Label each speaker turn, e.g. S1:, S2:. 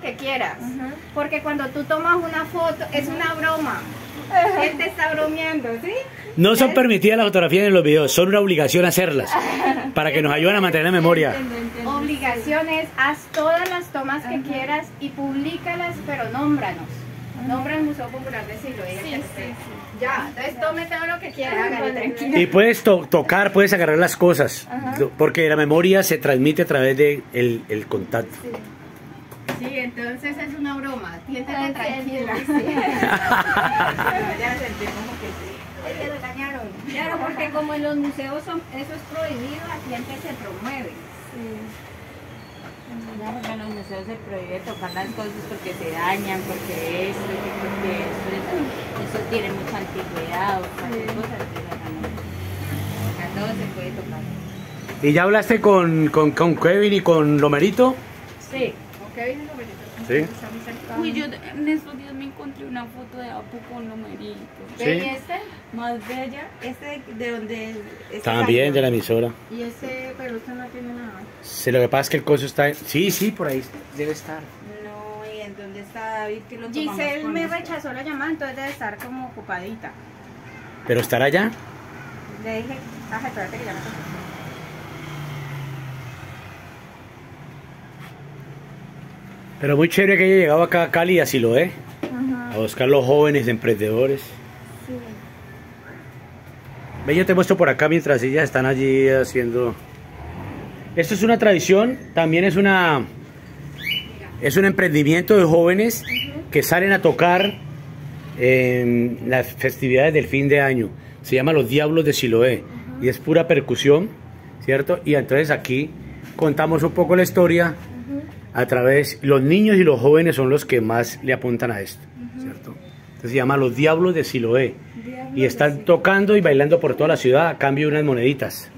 S1: lo que quieras. Porque cuando tú tomas una foto, es una broma. Él te está bromeando, ¿sí?
S2: No son permitidas las fotografías en los videos, son una obligación hacerlas para que nos ayuden a mantener la memoria.
S1: Obligaciones, haz todas las tomas que quieras y públicalas, pero nómbranos. Nombra el Museo Popular de. Sí, sí, Ya, entonces tome todo lo que quiera, hágale tranquilo.
S2: Y puedes to- tocar, puedes agarrar las cosas, porque la memoria se transmite a través del de el, el contacto.
S1: Sí, entonces es una broma. Siéntate tranquila.
S3: sí, sí.
S1: ya sentimos que sí. Lo dañaron.
S3: Claro, porque como en los museos son, eso es prohibido, aquí antes se promueve.
S4: No, porque en los museos se prohíbe tocar las cosas porque se dañan, porque esto, que porque esto, eso, eso tiene mucha antigüedad o cualquier cosa. acá no. Acá todo se puede tocar.
S2: ¿Y ya hablaste con, con, con Kevin y con Lomerito?
S4: Sí.
S2: Sí.
S4: Uy, yo en estos días me encontré una foto de Apu con Lomerito.
S2: Sí.
S1: ¿Ve, ¿Y este?
S4: Más bella, este de, de donde... este
S2: También
S4: año.
S2: de la emisora.
S1: Y ese, pero usted no tiene nada.
S2: Sí, lo que pasa es que el coso está... Sí, sí, por ahí debe estar.
S4: No, ¿y en dónde está David? Que lo
S1: Giselle me rechazó la llamada, entonces debe estar como ocupadita.
S2: ¿Pero estará allá?
S1: Le dije, ah, espérate que ya me
S2: Pero muy chévere que haya llegado acá a Cali, así lo es. A buscar los jóvenes emprendedores. Ve, yo te muestro por acá mientras ellas están allí haciendo... Esto es una tradición, también es una... Es un emprendimiento de jóvenes que salen a tocar en las festividades del fin de año. Se llama Los Diablos de Siloé y es pura percusión, ¿cierto? Y entonces aquí contamos un poco la historia a través, los niños y los jóvenes son los que más le apuntan a esto, ¿cierto? Entonces se llama Los Diablos de Siloé y están tocando y bailando por toda la ciudad a cambio de unas moneditas.